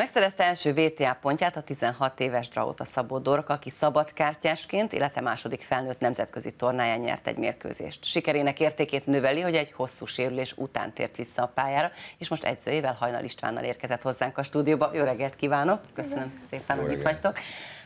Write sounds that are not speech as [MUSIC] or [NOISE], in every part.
Megszerezte első VTA pontját a 16 éves Drauta Szabó Dorka, aki szabadkártyásként, illetve második felnőtt nemzetközi tornáján nyert egy mérkőzést. Sikerének értékét növeli, hogy egy hosszú sérülés után tért vissza a pályára, és most edzőjével Hajnal Istvánnal érkezett hozzánk a stúdióba. Jó reggelt kívánok! Köszönöm szépen, hogy itt vagytok.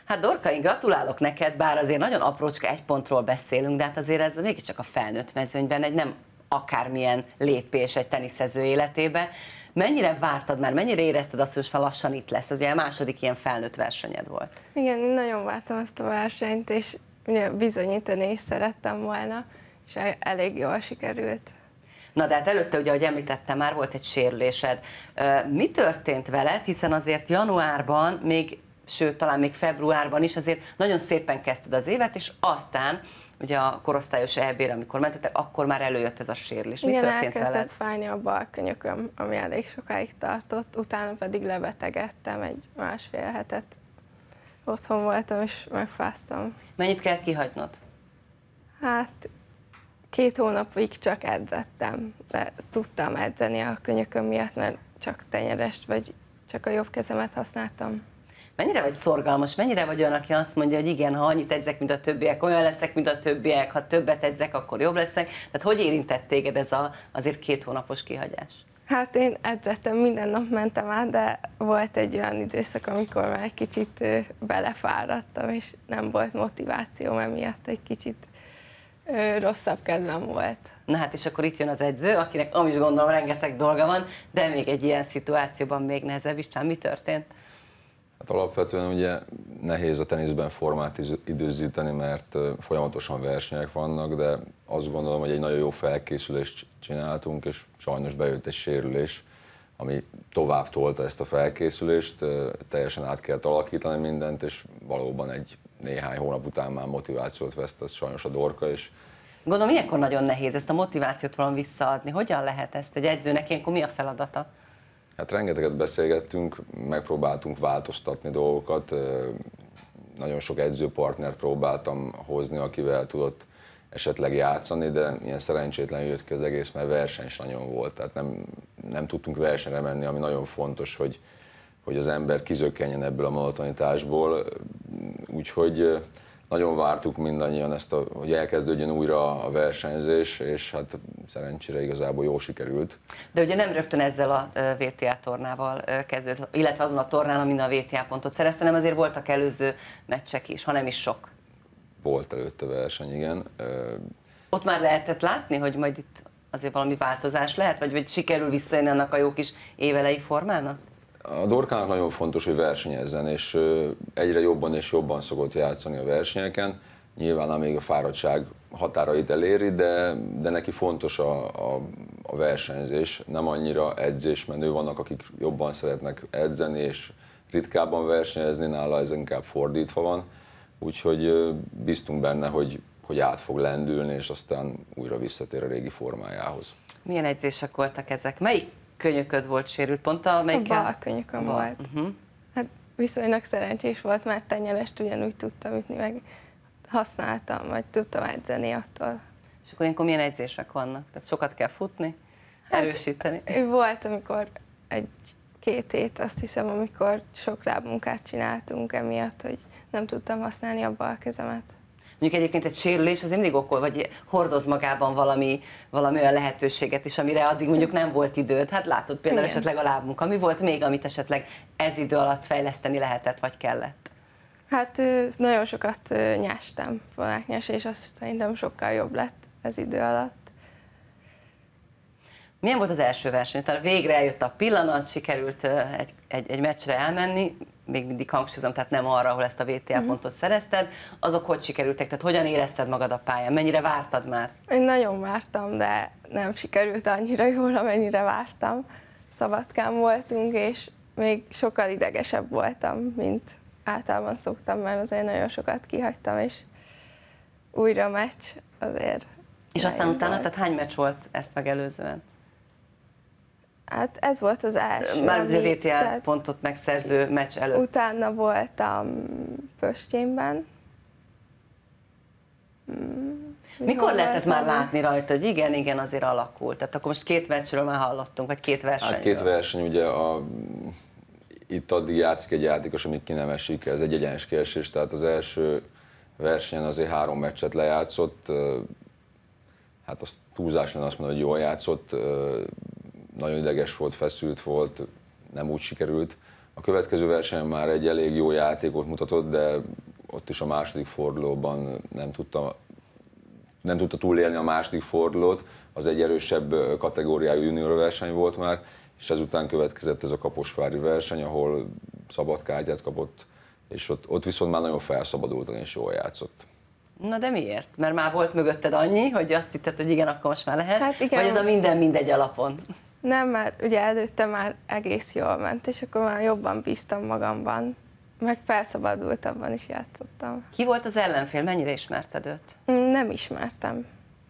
Hát Dorka, én gratulálok neked, bár azért nagyon aprócska egy pontról beszélünk, de hát azért ez mégiscsak a felnőtt mezőnyben egy nem akármilyen lépés egy teniszező életébe. Mennyire vártad már, mennyire érezted azt, hogy most lassan itt lesz? Ez ugye a második ilyen felnőtt versenyed volt. Igen, én nagyon vártam ezt a versenyt, és ugye bizonyítani is szerettem volna, és elég jól sikerült. Na de hát előtte, ugye, ahogy említettem, már volt egy sérülésed. Mi történt veled, hiszen azért januárban, még sőt, talán még februárban is azért nagyon szépen kezdted az évet, és aztán ugye a korosztályos eb amikor mentetek, akkor már előjött ez a sérülés. Mi Igen, történt elkezdett veled? fájni a bal könyököm, ami elég sokáig tartott, utána pedig lebetegedtem egy másfél hetet. Otthon voltam, és megfáztam. Mennyit kell kihagynod? Hát két hónapig csak edzettem, de tudtam edzeni a könyököm miatt, mert csak tenyerest, vagy csak a jobb kezemet használtam. Mennyire vagy szorgalmas, mennyire vagy olyan, aki azt mondja, hogy igen, ha annyit edzek, mint a többiek, olyan leszek, mint a többiek, ha többet edzek, akkor jobb leszek. Tehát hogy érintett téged ez a, azért két hónapos kihagyás? Hát én edzettem, minden nap mentem át, de volt egy olyan időszak, amikor már egy kicsit belefáradtam, és nem volt motiváció, emiatt egy kicsit rosszabb kedvem volt. Na hát és akkor itt jön az edző, akinek is gondolom rengeteg dolga van, de még egy ilyen szituációban még nehezebb. István, mi történt? Hát alapvetően ugye nehéz a teniszben formát időzíteni, mert folyamatosan versenyek vannak, de azt gondolom, hogy egy nagyon jó felkészülést csináltunk, és sajnos bejött egy sérülés, ami tovább tolta ezt a felkészülést, teljesen át kellett alakítani mindent, és valóban egy néhány hónap után már motivációt vesztett sajnos a dorka, és Gondolom, ilyenkor nagyon nehéz ezt a motivációt valami visszaadni. Hogyan lehet ezt egy edzőnek, ilyenkor mi a feladata? Hát rengeteget beszélgettünk, megpróbáltunk változtatni dolgokat, nagyon sok edzőpartnert próbáltam hozni, akivel tudott esetleg játszani, de ilyen szerencsétlen jött ki az egész, mert verseny is nagyon volt, tehát nem, nem tudtunk versenyre menni, ami nagyon fontos, hogy, hogy az ember kizökkenjen ebből a monotonitásból, úgyhogy nagyon vártuk mindannyian ezt, a, hogy elkezdődjön újra a versenyzés, és hát szerencsére igazából jól sikerült. De ugye nem rögtön ezzel a VTA tornával kezdődött, illetve azon a tornán, amin a VTA pontot szerezte, nem azért voltak előző meccsek is, hanem is sok. Volt előtte verseny, igen. Ott már lehetett látni, hogy majd itt azért valami változás lehet, vagy, vagy sikerül visszajönni annak a jó kis évelei formának? A Dorkának nagyon fontos, hogy versenyezzen, és egyre jobban és jobban szokott játszani a versenyeken. Nyilván amíg a fáradtság határait eléri, de, de neki fontos a, a, a versenyzés, nem annyira edzésmenő. Vannak, akik jobban szeretnek edzeni, és ritkábban versenyezni, nála ez inkább fordítva van. Úgyhogy biztunk benne, hogy, hogy át fog lendülni, és aztán újra visszatér a régi formájához. Milyen edzések voltak ezek? Melyik könyököd volt sérült pont, amelyikkel? A bal könyököm bal. volt. Uh-huh. Hát viszonylag szerencsés volt, mert tenyerest ugyanúgy tudtam ütni, meg használtam, vagy tudtam edzeni attól. És akkor ilyenkor milyen edzések vannak? Tehát sokat kell futni, hát, erősíteni? Volt, amikor egy két hét, azt hiszem, amikor sok lábmunkát csináltunk emiatt, hogy nem tudtam használni a bal kezemet mondjuk egyébként egy sérülés az mindig okol, vagy hordoz magában valami, valami olyan lehetőséget is, amire addig mondjuk nem volt időd. Hát látod például Igen. esetleg a lábunk, ami volt még, amit esetleg ez idő alatt fejleszteni lehetett, vagy kellett? Hát nagyon sokat nyástam vonáknyás, és azt szerintem sokkal jobb lett ez idő alatt. Milyen volt az első verseny? Tehát végre eljött a pillanat, sikerült egy, egy, egy meccsre elmenni még mindig hangsúlyozom, tehát nem arra, ahol ezt a VTA. Mhm. pontot szerezted, azok hogy sikerültek? Tehát hogyan érezted magad a pályán? Mennyire vártad már? Én nagyon vártam, de nem sikerült annyira jól, amennyire vártam. Szabadkán voltunk, és még sokkal idegesebb voltam, mint általában szoktam, mert azért nagyon sokat kihagytam, és újra meccs azért. És aztán utána, volt. tehát hány meccs volt ezt megelőzően? Hát ez volt az első. Már az VTA pontot megszerző meccs előtt. Utána voltam Pöstjénben. Hmm, Mikor lehetett már látni rajta, hogy igen, igen, azért alakult? Tehát akkor most két meccsről már hallottunk, vagy két versenyről? Hát két verseny, ugye a itt addig játszik egy játékos, amíg ki nem esik, ez egy egyenes kiesés, tehát az első versenyen azért három meccset lejátszott, hát azt túlzás lenne azt mondani, hogy jól játszott, nagyon ideges volt, feszült volt, nem úgy sikerült. A következő versenyen már egy elég jó játékot mutatott, de ott is a második fordulóban nem tudta, nem tudta túlélni a második fordulót, az egy erősebb kategóriájú junior verseny volt már, és ezután következett ez a kaposvári verseny, ahol szabad kártyát kapott, és ott, ott viszont már nagyon felszabadultan és jól játszott. Na de miért? Mert már volt mögötted annyi, hogy azt hitted, hogy igen, akkor most már lehet? Hát igen. Vagy ez a minden mindegy alapon? Nem, mert ugye előtte már egész jól ment, és akkor már jobban bíztam magamban, meg felszabadultabban is játszottam. Ki volt az ellenfél? Mennyire ismerted őt? Mm, Nem ismertem.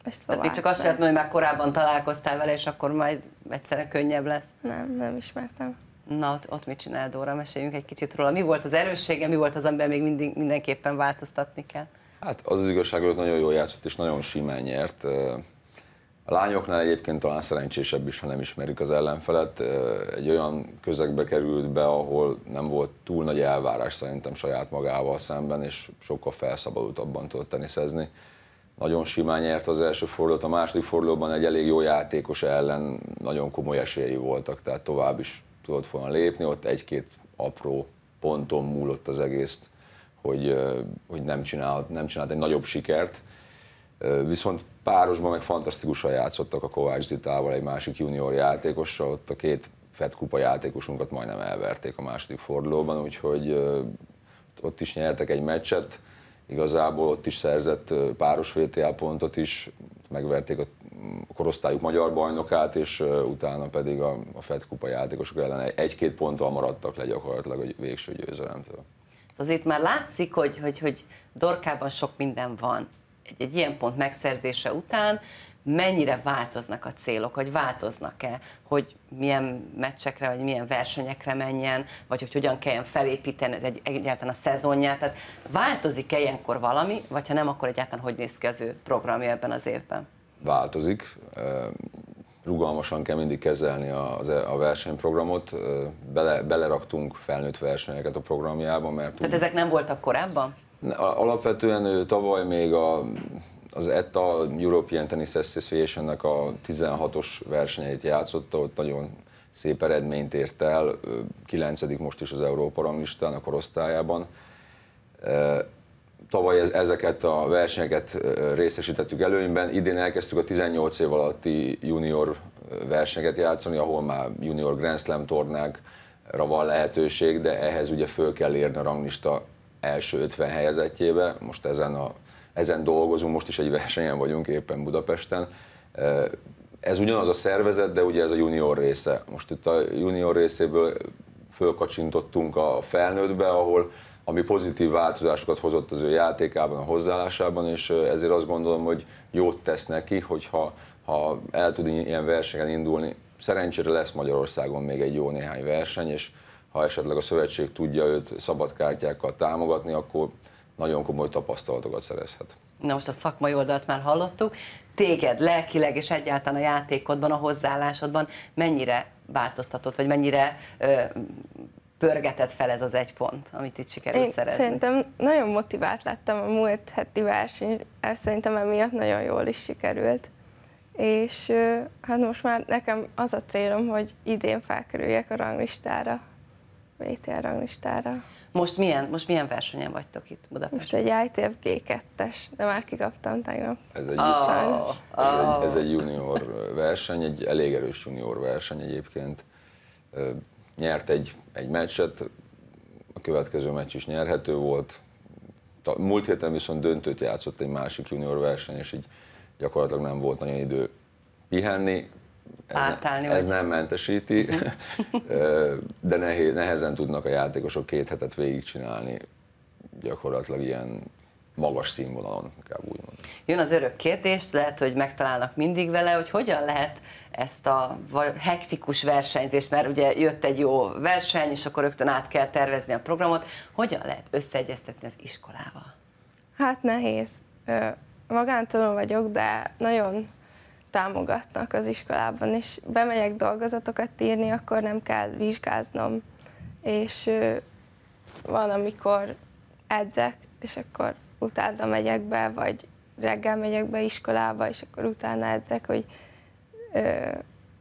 És Tehát még csak azt mondani, hogy már korábban találkoztál vele, és akkor majd egyszerűen könnyebb lesz. Nem, nem ismertem. Na, ott, ott mit csinál Dóra? Meséljünk egy kicsit róla. Mi volt az erőssége, mi volt az, amiben még mindig, mindenképpen változtatni kell? Hát az az igazság, hogy nagyon jól játszott és nagyon simán nyert. A lányoknál egyébként talán szerencsésebb is, ha nem ismerjük az ellenfelet. Egy olyan közegbe került be, ahol nem volt túl nagy elvárás szerintem saját magával szemben, és sokkal felszabadultabban tudott teniszezni. Nagyon simán nyert az első fordulót, a második fordulóban egy elég jó játékos ellen nagyon komoly esélyei voltak, tehát tovább is tudott volna lépni, ott egy-két apró ponton múlott az egész, hogy, hogy nem, csinált, nem csinált egy nagyobb sikert. Viszont párosban meg fantasztikusan játszottak a Kovács Zitával, egy másik junior játékossal, ott a két Fed kupa játékosunkat majdnem elverték a második fordulóban, úgyhogy ott is nyertek egy meccset, igazából ott is szerzett páros VTL pontot is, megverték a korosztályuk magyar bajnokát, és utána pedig a, a Fed kupa játékosok ellen egy-két ponttal maradtak le gyakorlatilag a végső győzelemtől. Szóval azért már látszik, hogy, hogy, hogy Dorkában sok minden van. Egy, egy ilyen pont megszerzése után mennyire változnak a célok, hogy változnak-e, hogy milyen meccsekre, vagy milyen versenyekre menjen, vagy hogy hogyan kelljen felépíteni ez egy, egyáltalán a szezonját. Tehát változik-e ilyenkor valami, vagy ha nem, akkor egyáltalán hogy néz ki az ő programja ebben az évben? Változik. Rugalmasan kell mindig kezelni a, a versenyprogramot. Bele, beleraktunk felnőtt versenyeket a programjába, mert... Tehát ezek nem voltak korábban? Alapvetően ő tavaly még a az ETA European Tennis association a 16-os versenyeit játszotta, ott nagyon szép eredményt ért el, 9. most is az Európa ranglistán a korosztályában. Tavaly ezeket a versenyeket részesítettük előnyben, idén elkezdtük a 18 év alatti junior versenyeket játszani, ahol már junior Grand Slam tornákra van lehetőség, de ehhez ugye föl kell érni a ranglista első 50 helyezettjébe, most ezen a ezen dolgozunk, most is egy versenyen vagyunk éppen Budapesten. Ez ugyanaz a szervezet, de ugye ez a junior része. Most itt a junior részéből fölkacsintottunk a felnőttbe, ahol ami pozitív változásokat hozott az ő játékában, a hozzáállásában, és ezért azt gondolom, hogy jót tesz neki, hogyha ha el tud ilyen versenyen indulni. Szerencsére lesz Magyarországon még egy jó néhány verseny, és ha esetleg a szövetség tudja őt szabadkártyákkal támogatni, akkor nagyon komoly tapasztalatokat szerezhet. Na most a szakmai oldalt már hallottuk. Téged lelkileg és egyáltalán a játékodban, a hozzáállásodban mennyire változtatott, vagy mennyire ö, pörgetett fel ez az egy pont, amit itt sikerült Én szerezni? Szerintem nagyon motivált lettem a múlt heti verseny, ez szerintem emiatt nagyon jól is sikerült. És hát most már nekem az a célom, hogy idén felkerüljek a ranglistára, VTL ranglistára. Most milyen, most milyen versenyen vagytok itt Budapesten? Most egy ITF G2-es, de már kikaptam tegnap. Ez egy, Oh, ez, egy, ez egy junior verseny, egy elég erős junior verseny egyébként. Nyert egy, egy meccset, a következő meccs is nyerhető volt. Múlt héten viszont döntőt játszott egy másik junior verseny, és így gyakorlatilag nem volt nagyon idő pihenni ez, átállni. Ez nem mentesíti, [LAUGHS] de nehéz, nehezen tudnak a játékosok két hetet végigcsinálni gyakorlatilag ilyen magas színvonalon, inkább úgy mondom. Jön az örök kérdés, lehet, hogy megtalálnak mindig vele, hogy hogyan lehet ezt a hektikus versenyzést, mert ugye jött egy jó verseny, és akkor rögtön át kell tervezni a programot, hogyan lehet összeegyeztetni az iskolával? Hát nehéz. Magántanul vagyok, de nagyon támogatnak az iskolában, és bemegyek dolgozatokat írni, akkor nem kell vizsgáznom, és van, amikor edzek, és akkor utána megyek be, vagy reggel megyek be iskolába, és akkor utána edzek, hogy ö,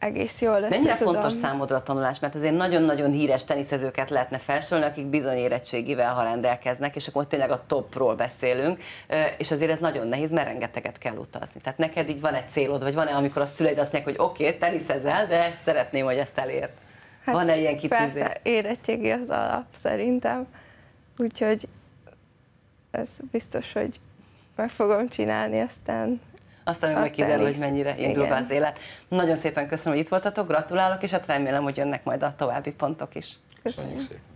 egész jól össze Mennyire tudom. fontos számodra a tanulás? Mert azért nagyon-nagyon híres teniszezőket lehetne felsorolni, akik bizony érettségivel, ha rendelkeznek, és akkor tényleg a topról beszélünk, és azért ez nagyon nehéz, mert rengeteget kell utazni. Tehát neked így van egy célod, vagy van-e, amikor a szüleid azt mondják, hogy oké, okay, teniszezel, de ezt szeretném, hogy ezt elért. Hát van-e ilyen kitűzés? Persze, érettségi az alap szerintem, úgyhogy ez biztos, hogy meg fogom csinálni, aztán Aztán majd kiderül, hogy mennyire indul be az élet. Nagyon szépen köszönöm, hogy itt voltatok, gratulálok, és hát remélem, hogy jönnek majd a további pontok is. Köszönjük szépen.